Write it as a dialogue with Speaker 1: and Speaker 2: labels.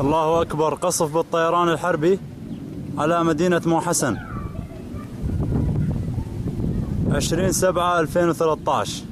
Speaker 1: الله أكبر قصف بالطيران الحربي على مدينة مو حسن. عشرين سبعة ألفين وثلاثة عشر.